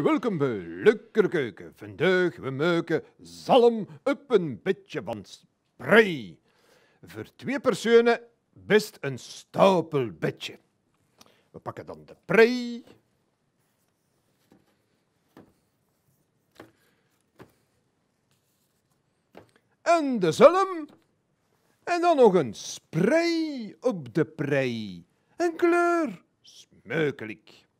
welkom bij Lekkere Keuken. Vandaag we maken zalm op een beetje van spray. Voor twee personen best een stapel bedje. We pakken dan de prei. En de zalm. En dan nog een spray op de prei. Een kleur smeukelijk.